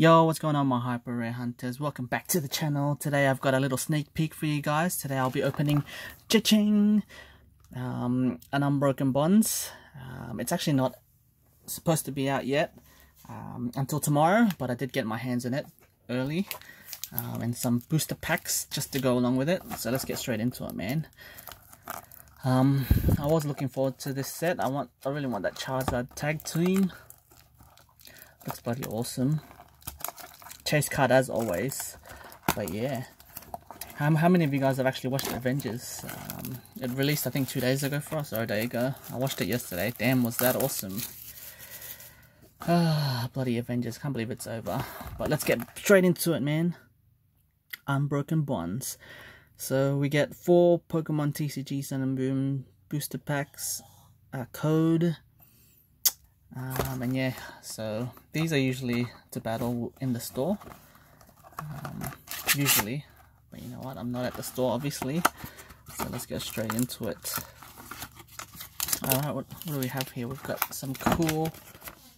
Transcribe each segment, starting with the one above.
Yo, what's going on my hyper rare hunters? Welcome back to the channel. Today I've got a little sneak peek for you guys. Today I'll be opening cha-ching, um, an Unbroken Bonds. Um, it's actually not supposed to be out yet um, until tomorrow, but I did get my hands in it early. Um, and some booster packs just to go along with it. So let's get straight into it, man. Um, I was looking forward to this set. I want, I really want that Charizard tag team. Looks bloody awesome chase card as always. But yeah. How, how many of you guys have actually watched Avengers? Um, it released I think two days ago for us, or a day ago. I watched it yesterday. Damn, was that awesome. Ah, bloody Avengers. Can't believe it's over. But let's get straight into it, man. Unbroken Bonds. So we get four Pokemon TCG Sun and Moon booster packs, a code, um, and yeah, so these are usually to battle in the store. Um, usually, but you know what? I'm not at the store, obviously. So let's get straight into it. Alright, what, what do we have here? We've got some cool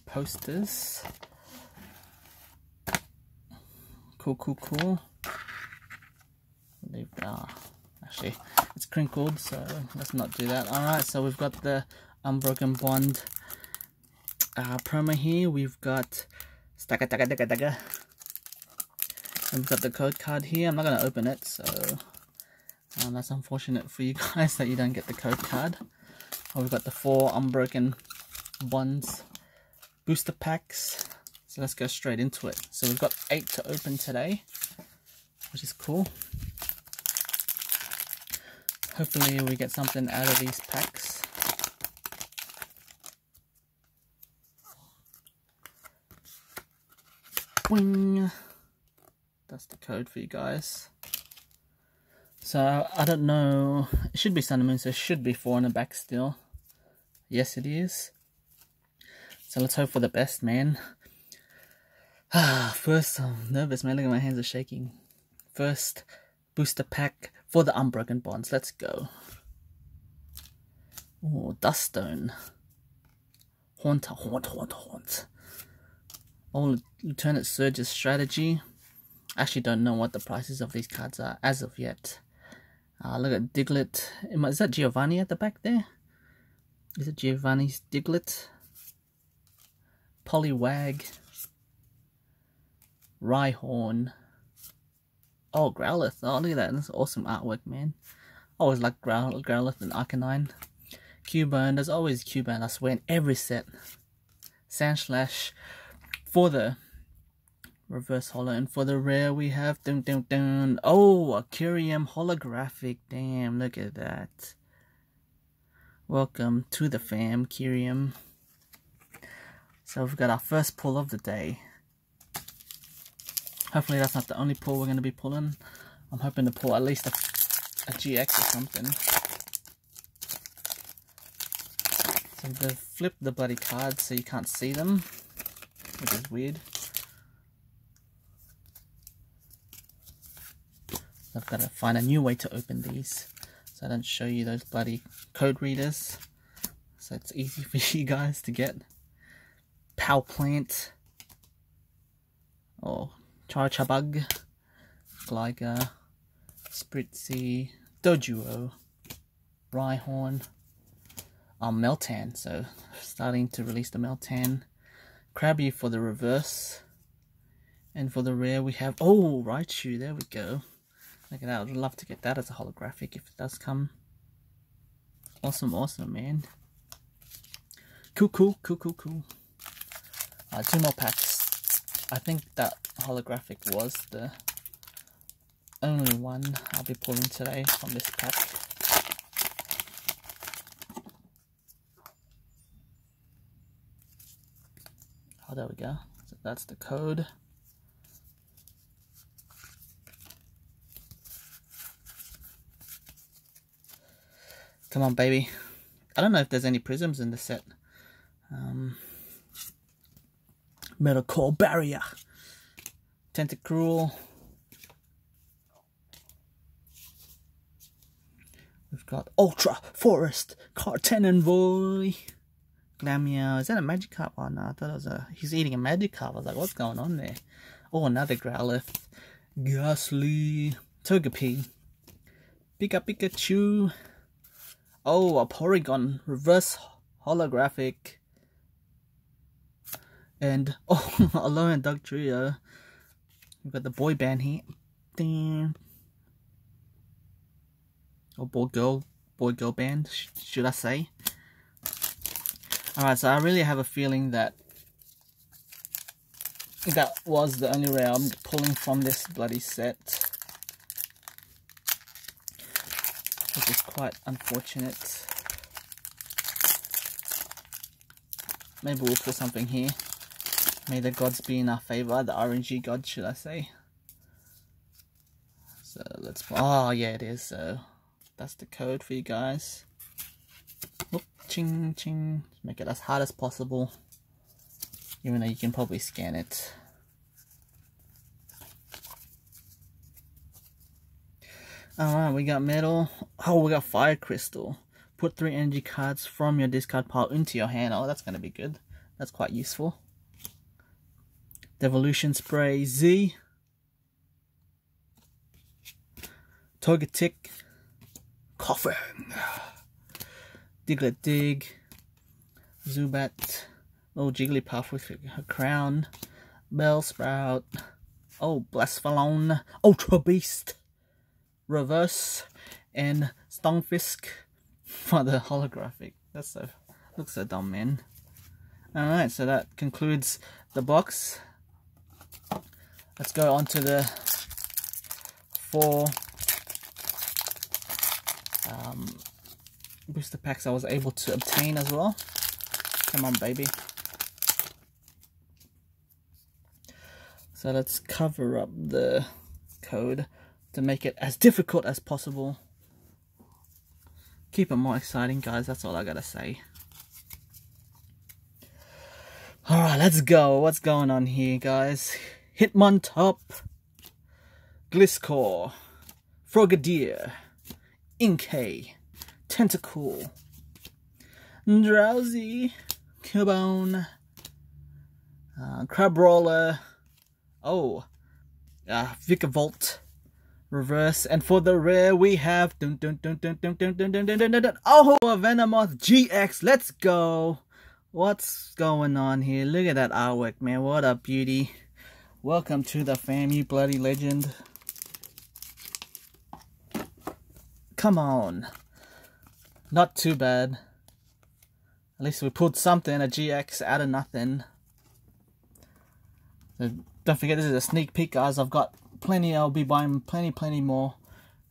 posters. Cool, cool, cool. They've, uh, actually, it's crinkled, so let's not do that. Alright, so we've got the Unbroken Bond uh, promo here. We've got Staka Taka Taka Taka. And we've got the code card here. I'm not going to open it, so um, that's unfortunate for you guys that you don't get the code card. Oh, we've got the four Unbroken Bonds booster packs. So let's go straight into it. So we've got eight to open today, which is cool. Hopefully we get something out of these packs. That's the code for you guys. So, I don't know. It should be Sun so it should be four in the back still. Yes, it is. So let's hope for the best, man. Ah, first, I'm nervous, man. Look at my hands are shaking. First, booster pack for the Unbroken Bonds. Let's go. Oh, Duststone. Haunt, haunt, haunt, haunt. Oh, Lieutenant Surge's strategy. Actually don't know what the prices of these cards are as of yet. Uh, look at Diglett. Is that Giovanni at the back there? Is it Giovanni's Diglett? Poliwag. Rhyhorn. Oh, Growlithe. Oh, look at that. That's awesome artwork, man. always like Growl Growlithe and Arcanine. Cubone. There's always Cubone, I swear, in every set. Sandslash for the reverse holo and for the rare we have dun dun dun. Oh a Kyurem holographic. Damn look at that. Welcome to the fam Kyurem so we've got our first pull of the day. Hopefully that's not the only pull we're going to be pulling. I'm hoping to pull at least a, a GX or something. So they've flipped the bloody cards so you can't see them which is weird. I've got to find a new way to open these so I don't show you those bloody code readers. So it's easy for you guys to get. Pow Plant or Charjabug, Gligar, Spritzee, Doduo, Rhyhorn, um, Meltan, so starting to release the Meltan Krabby for the reverse. And for the rare we have, oh, Raichu, there we go. Look at that, I'd love to get that as a holographic if it does come. Awesome, awesome, man. Cool, cool, cool, cool, cool. Uh, two more packs. I think that holographic was the only one I'll be pulling today from this pack. Oh, there we go. So that's the code. Come on, baby. I don't know if there's any prisms in the set. Um, Metal Core Barrier. Tentacruel. We've got Ultra Forest Kartenvoy. Glameow. Is that a Magikarp? Oh no, I thought it was a... He's eating a Magikarp. I was like, what's going on there? Oh, another Growlithe. Gastly. Togepi. Pika Pikachu. Oh, a Porygon. Reverse holographic. And, oh, Alolan Dugtrio. We've got the boy band here. Damn. Or oh, boy girl, boy girl band, sh should I say. Alright, so I really have a feeling that that was the only rare I'm pulling from this bloody set. Which is quite unfortunate. Maybe we'll pull something here. May the gods be in our favor. The RNG gods, should I say. So let's... Oh, yeah, it is. So that's the code for you guys. Ching, ching. Make it as hard as possible. Even though you can probably scan it. Alright, we got metal. Oh, we got fire crystal. Put three energy cards from your discard pile into your hand. Oh, that's going to be good. That's quite useful. Devolution Spray Z. Togetic. Koffing. Diglett Dig. Zubat. Oh, Jigglypuff with her crown. Bellsprout. Oh, Blastoise. Ultra Beast. Reverse. And Stunfisk for the holographic. That's so looks so dumb, man. Alright, so that concludes the box. Let's go on to the four um, booster packs I was able to obtain as well. Come on, baby. So let's cover up the code to make it as difficult as possible. Keep it more exciting, guys. That's all I gotta say. Alright, let's go. What's going on here, guys? Hitmontop, Gliscor, Frogadier, Inkay, Tentacool, Drowzee, Cubone, uh, Crabrawler, oh, uh, Vikavolt, Reverse, and for the rare we have oh, a Venomoth GX, let's go! What's going on here? Look at that artwork, man, what a beauty. Welcome to the fam, you bloody legend. Come on. Not too bad. At least we pulled something, a GX out of nothing. So don't forget this is a sneak peek guys. I've got plenty, I'll be buying plenty, plenty more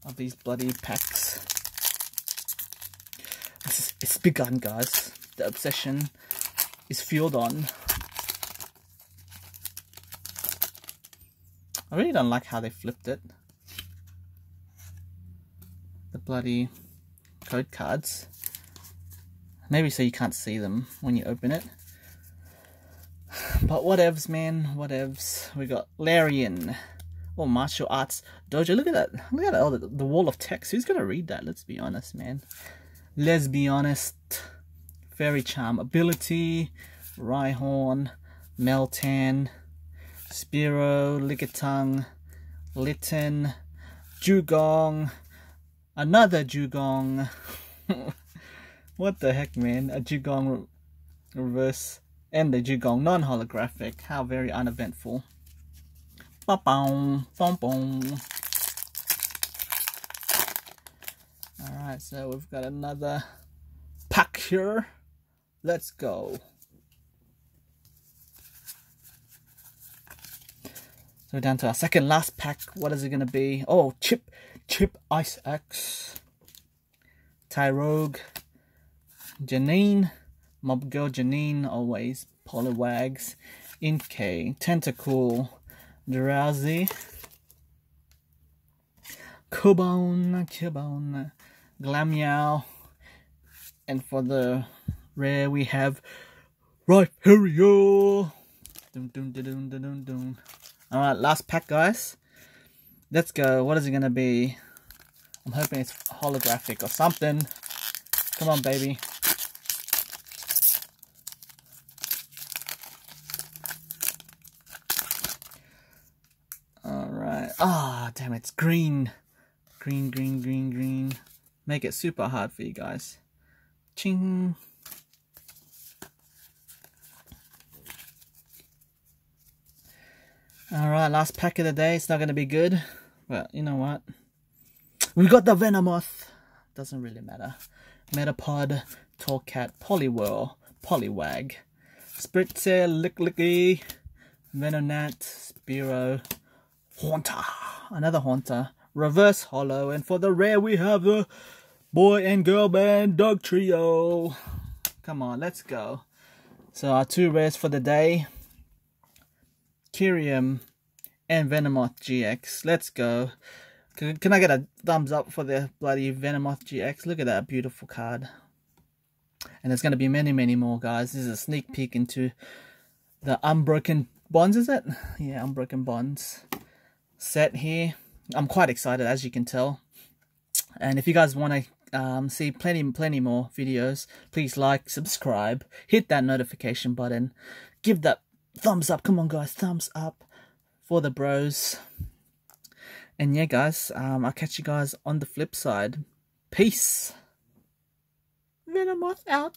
of these bloody packs. This is, it's begun guys. The obsession is fueled on. I really don't like how they flipped it. The bloody code cards. Maybe so you can't see them when you open it. But whatevs, man. Whatevs. We got Larian. Or oh, martial arts dojo. Look at that. Look at all oh, the, the wall of text. Who's gonna read that? Let's be honest, man. Let's be honest. Fairy charm ability. Rhyhorn. Meltan. Spearow, Lickitung, Litten, Jugong, another Jugong. what the heck, man? A Jugong reverse and the Jugong non-holographic. How very uneventful. Ba boom, boom, boom. Alright, so we've got another pack here. Let's go. So down to our second last pack. What is it going to be? Oh, Chip, Chip Ice Axe, Tyrogue, Janine, Mob Girl Janine, always, Poliwags, Inkay, Tentacool, Drowzee, Cubone, Cubone, Glameow, and for the rare we have dun, dun, dun. Alright, last pack, guys. Let's go. What is it going to be? I'm hoping it's holographic or something. Come on, baby. Alright. Ah, oh, damn, it's green. Green, green, green, green. Make it super hard for you guys. Ching. Alright, last pack of the day. It's not going to be good. But you know what? We got the Venomoth. Doesn't really matter. Metapod, Torracat, Poliwhirl, Poliwag, Spritzee, Lickilicky, Venonat, Spearow, Haunter, another Haunter, Reverse Hollow. and for the rare we have the Boy and Girl Band Dugtrio. Come on, let's go. So our two rares for the day, Kyurem and Venomoth GX. Let's go. Can, can I get a thumbs up for the bloody Venomoth GX? Look at that beautiful card. And there's going to be many, many more, guys. This is a sneak peek into the Unbroken Bonds, is it? Yeah, Unbroken Bonds set here. I'm quite excited, as you can tell. And if you guys want to um, see plenty, plenty more videos, please like, subscribe, hit that notification button, give that thumbs up. Come on, guys, thumbs up for the bros. And yeah, guys, um, I'll catch you guys on the flip side. Peace. Venomoth out.